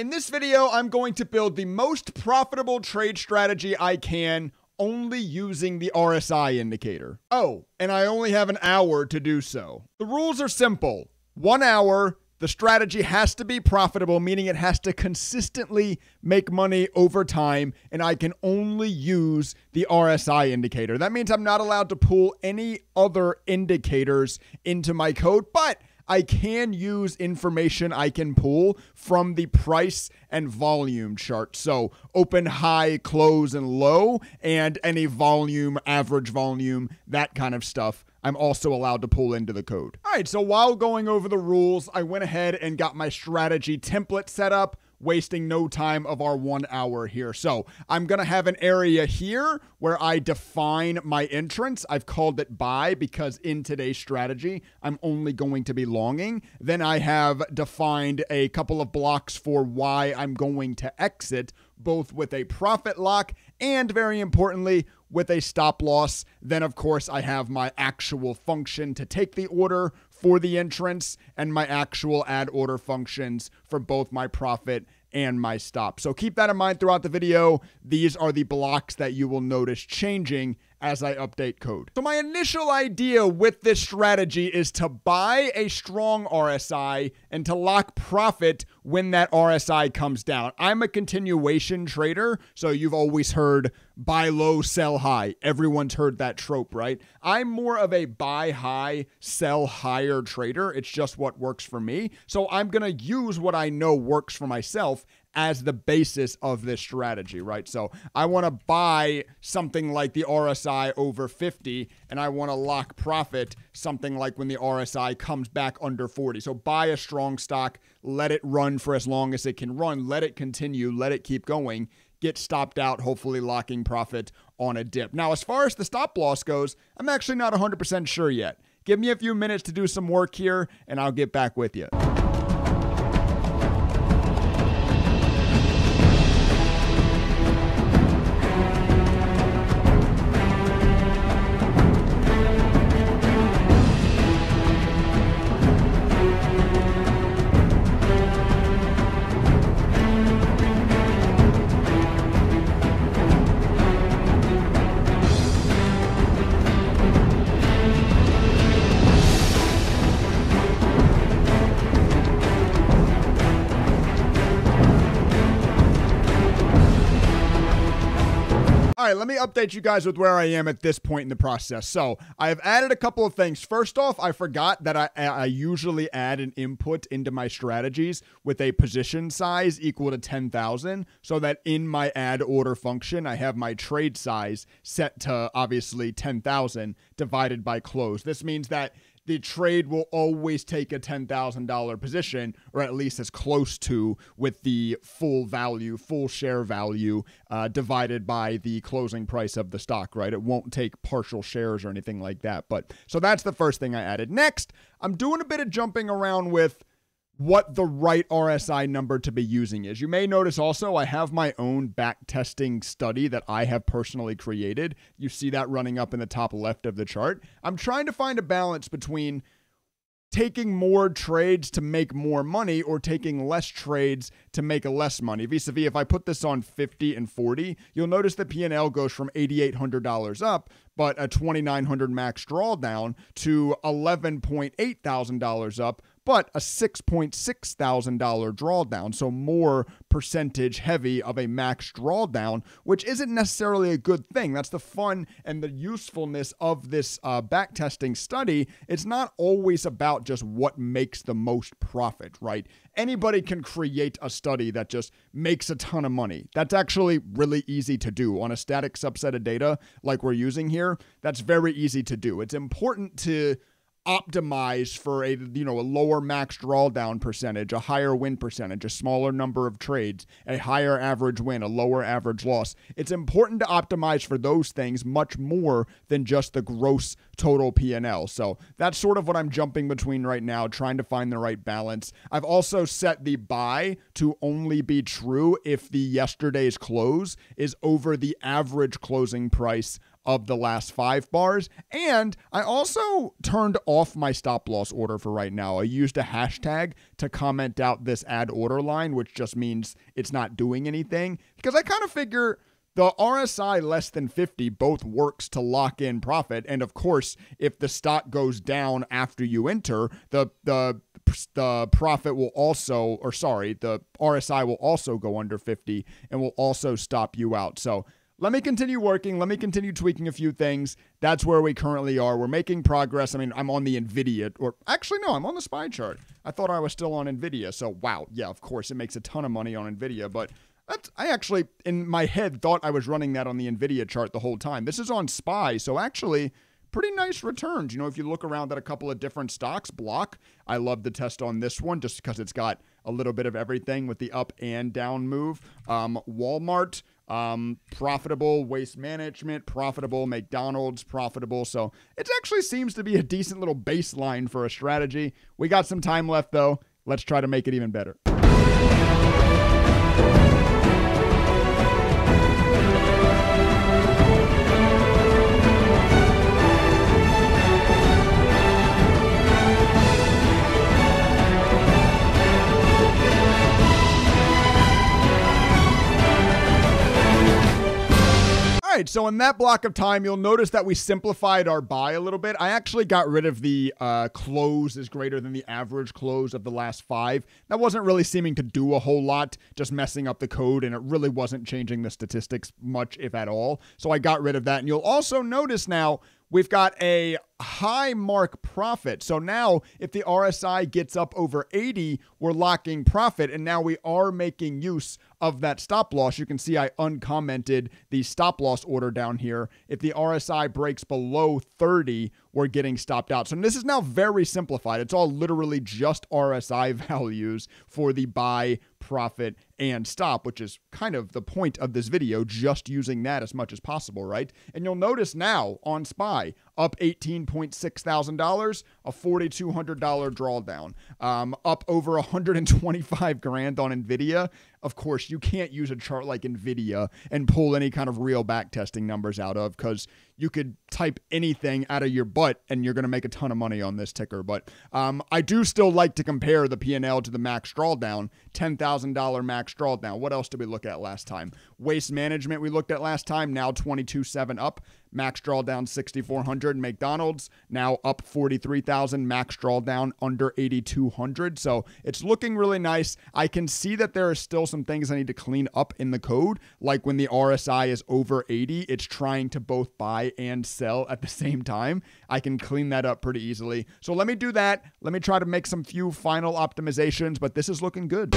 In this video, I'm going to build the most profitable trade strategy I can only using the RSI indicator. Oh, and I only have an hour to do so. The rules are simple. One hour, the strategy has to be profitable, meaning it has to consistently make money over time, and I can only use the RSI indicator. That means I'm not allowed to pull any other indicators into my code, but I can use information I can pull from the price and volume chart. So open, high, close, and low, and any volume, average volume, that kind of stuff. I'm also allowed to pull into the code. All right, so while going over the rules, I went ahead and got my strategy template set up wasting no time of our one hour here. So I'm going to have an area here where I define my entrance. I've called it buy because in today's strategy, I'm only going to be longing. Then I have defined a couple of blocks for why I'm going to exit, both with a profit lock and very importantly, with a stop loss. Then, of course, I have my actual function to take the order for the entrance and my actual add order functions for both my profit and my stop. So keep that in mind throughout the video. These are the blocks that you will notice changing as I update code. So my initial idea with this strategy is to buy a strong RSI and to lock profit when that RSI comes down. I'm a continuation trader, so you've always heard buy low, sell high. Everyone's heard that trope, right? I'm more of a buy high, sell higher trader. It's just what works for me. So I'm going to use what I know works for myself as the basis of this strategy, right? So I want to buy something like the RSI over 50 and I want to lock profit something like when the RSI comes back under 40. So buy a strong stock, let it run for as long as it can run, let it continue, let it keep going. Get stopped out, hopefully locking profit on a dip. Now, as far as the stop loss goes, I'm actually not 100% sure yet. Give me a few minutes to do some work here, and I'll get back with you. Update you guys with where I am at this point in the process. So I've added a couple of things. First off, I forgot that I, I usually add an input into my strategies with a position size equal to 10,000 so that in my add order function, I have my trade size set to obviously 10,000 divided by close. This means that the trade will always take a $10,000 position, or at least as close to, with the full value, full share value uh, divided by the closing price of the stock, right? It won't take partial shares or anything like that. But so that's the first thing I added. Next, I'm doing a bit of jumping around with what the right RSI number to be using is. You may notice also I have my own back testing study that I have personally created. You see that running up in the top left of the chart. I'm trying to find a balance between taking more trades to make more money or taking less trades to make less money. Vis-a-vis, if I put this on 50 and 40, you'll notice the P&L goes from $8,800 up, but a 2,900 max drawdown to $11.8 thousand up, but a $6.6 thousand drawdown. So more percentage heavy of a max drawdown, which isn't necessarily a good thing. That's the fun and the usefulness of this uh, backtesting study. It's not always about just what makes the most profit, right? Anybody can create a study that just makes a ton of money. That's actually really easy to do on a static subset of data like we're using here. That's very easy to do. It's important to optimize for a you know a lower max drawdown percentage, a higher win percentage, a smaller number of trades, a higher average win, a lower average loss. It's important to optimize for those things much more than just the gross total P&L. So that's sort of what I'm jumping between right now, trying to find the right balance. I've also set the buy to only be true if the yesterday's close is over the average closing price of the last five bars. And I also turned off my stop loss order for right now. I used a hashtag to comment out this add order line, which just means it's not doing anything because I kind of figure the RSI less than 50 both works to lock in profit. And of course, if the stock goes down after you enter, the the the profit will also or sorry, the RSI will also go under 50 and will also stop you out. So let me continue working. Let me continue tweaking a few things. That's where we currently are. We're making progress. I mean, I'm on the NVIDIA, or actually, no, I'm on the SPY chart. I thought I was still on NVIDIA. So, wow. Yeah, of course, it makes a ton of money on NVIDIA, but that's, I actually, in my head, thought I was running that on the NVIDIA chart the whole time. This is on SPY, so actually, pretty nice returns. You know, if you look around at a couple of different stocks, Block, I love the test on this one just because it's got a little bit of everything with the up and down move. Um, Walmart, um, profitable waste management, profitable McDonald's, profitable. So it actually seems to be a decent little baseline for a strategy. We got some time left though. Let's try to make it even better. So in that block of time, you'll notice that we simplified our buy a little bit. I actually got rid of the uh, close is greater than the average close of the last five. That wasn't really seeming to do a whole lot, just messing up the code, and it really wasn't changing the statistics much, if at all. So I got rid of that. And you'll also notice now we've got a high mark profit. So now if the RSI gets up over 80, we're locking profit. And now we are making use of that stop loss. You can see I uncommented the stop loss order down here. If the RSI breaks below 30, we're getting stopped out. So this is now very simplified. It's all literally just RSI values for the buy, profit, and stop, which is kind of the point of this video, just using that as much as possible, right? And you'll notice now on SPY, up $18.6 thousand, a $4,200 drawdown, um, up over 125 grand on Nvidia. Of course, you can't use a chart like Nvidia and pull any kind of real back testing numbers out of because you could type anything out of your butt and you're going to make a ton of money on this ticker. But um, I do still like to compare the P&L to the max drawdown, $10,000 max drawdown. What else did we look at last time? Waste management we looked at last time, now 22.7 up. Max drawdown 6,400. McDonald's now up 43,000. Max drawdown under 8,200. So it's looking really nice. I can see that there are still some things I need to clean up in the code, like when the RSI is over 80, it's trying to both buy and sell at the same time. I can clean that up pretty easily. So let me do that. Let me try to make some few final optimizations, but this is looking good.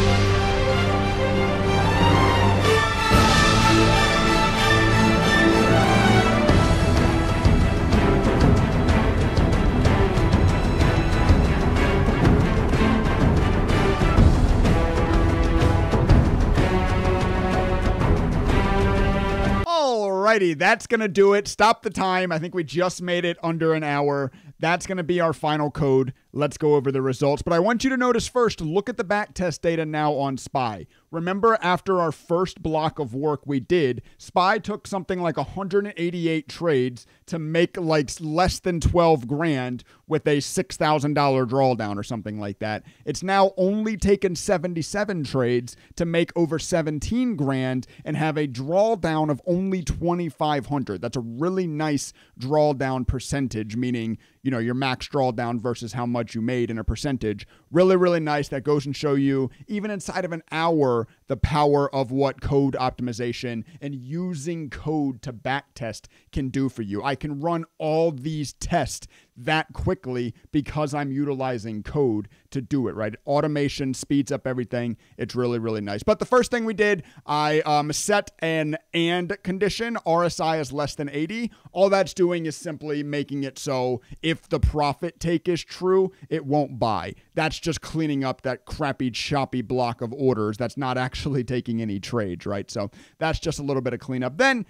Alrighty, that's to do it. Stop the time. I think we just made it under an hour. That's going to be our final code. Let's go over the results. But I want you to notice first, look at the back test data now on SPY. Remember, after our first block of work we did, SPY took something like 188 trades to make like less than 12 grand with a $6,000 drawdown or something like that. It's now only taken 77 trades to make over 17 grand and have a drawdown of only 2,500. That's a really nice drawdown percentage, meaning, you know, your max drawdown versus how much you made in a percentage. Really, really nice. That goes and show you, even inside of an hour, the power of what code optimization and using code to backtest can do for you. I can run all these tests that quickly because I'm utilizing code to do it, right? Automation speeds up everything. It's really, really nice. But the first thing we did, I um, set an and condition. RSI is less than 80. All that's doing is simply making it so if the profit take is true, it won't buy. That's just cleaning up that crappy, choppy block of orders that's not actually taking any trades, right? So that's just a little bit of cleanup. Then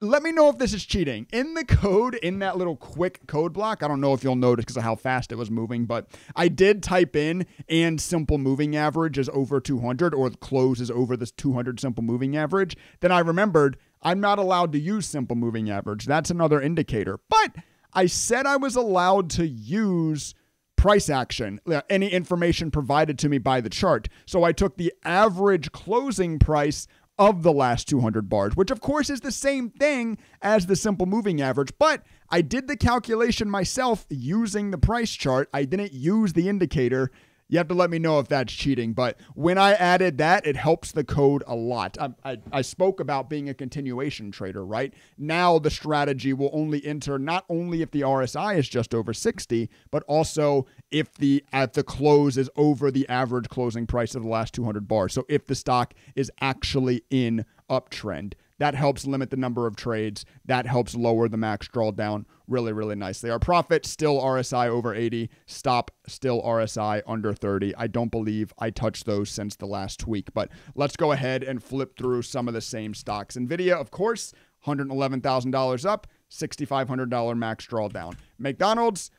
let me know if this is cheating. In the code, in that little quick code block, I don't know if you'll notice because of how fast it was moving, but I did type in and simple moving average is over 200 or close is over this 200 simple moving average. Then I remembered I'm not allowed to use simple moving average. That's another indicator. But I said I was allowed to use price action, uh, any information provided to me by the chart. So I took the average closing price of the last 200 bars, which of course is the same thing as the simple moving average. But I did the calculation myself using the price chart. I didn't use the indicator you have to let me know if that's cheating. But when I added that, it helps the code a lot. I, I, I, spoke about being a continuation trader, right? Now the strategy will only enter not only if the RSI is just over 60, but also if the at the close is over the average closing price of the last 200 bars. So if the stock is actually in uptrend. That helps limit the number of trades. That helps lower the max drawdown really, really nicely. Our profit still RSI over 80. Stop still RSI under 30. I don't believe I touched those since the last tweak, but let's go ahead and flip through some of the same stocks. Nvidia, of course, $111,000 up, $6,500 max drawdown. McDonald's,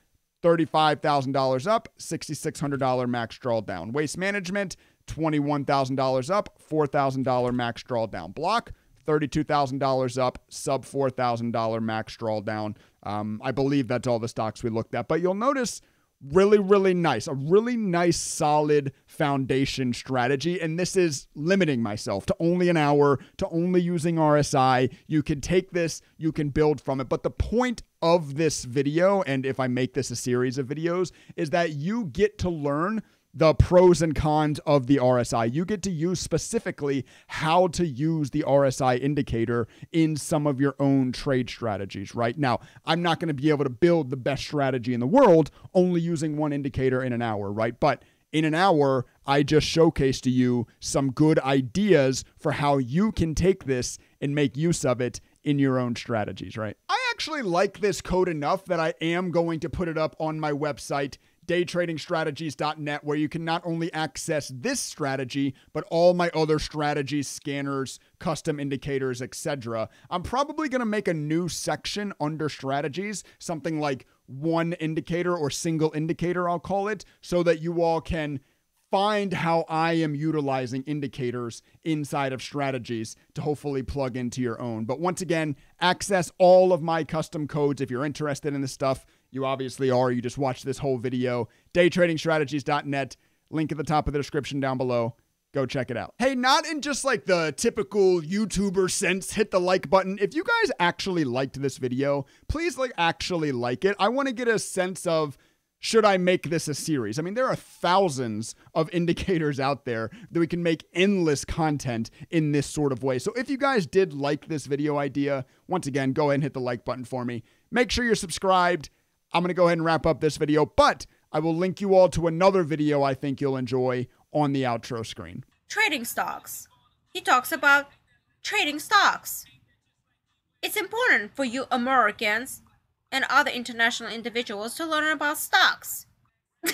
$35,000 up, $6,600 max drawdown. Waste Management, $21,000 up, $4,000 max drawdown. Block, $32,000 up, sub $4,000 max drawdown. Um, I believe that's all the stocks we looked at. But you'll notice really, really nice, a really nice, solid foundation strategy. And this is limiting myself to only an hour, to only using RSI. You can take this, you can build from it. But the point of this video, and if I make this a series of videos, is that you get to learn the pros and cons of the RSI. You get to use specifically how to use the RSI indicator in some of your own trade strategies, right? Now, I'm not going to be able to build the best strategy in the world only using one indicator in an hour, right? But in an hour, I just showcased to you some good ideas for how you can take this and make use of it in your own strategies, right? I actually like this code enough that I am going to put it up on my website daytradingstrategies.net, where you can not only access this strategy, but all my other strategies, scanners, custom indicators, etc. I'm probably going to make a new section under strategies, something like one indicator or single indicator, I'll call it, so that you all can find how I am utilizing indicators inside of strategies to hopefully plug into your own. But once again, access all of my custom codes if you're interested in this stuff. You obviously are. You just watched this whole video. Daytradingstrategies.net. Link at the top of the description down below. Go check it out. Hey, not in just like the typical YouTuber sense, hit the like button. If you guys actually liked this video, please like actually like it. I want to get a sense of should I make this a series? I mean, there are thousands of indicators out there that we can make endless content in this sort of way. So if you guys did like this video idea, once again, go ahead and hit the like button for me. Make sure you're subscribed I'm going to go ahead and wrap up this video, but I will link you all to another video I think you'll enjoy on the outro screen. Trading stocks. He talks about trading stocks. It's important for you Americans and other international individuals to learn about stocks.